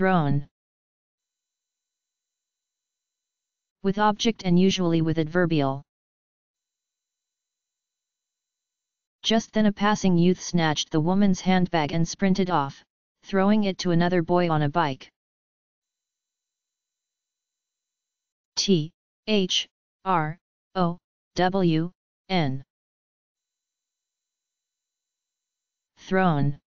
thrown. With object and usually with adverbial. Just then a passing youth snatched the woman's handbag and sprinted off, throwing it to another boy on a bike. T H R O W N Thrown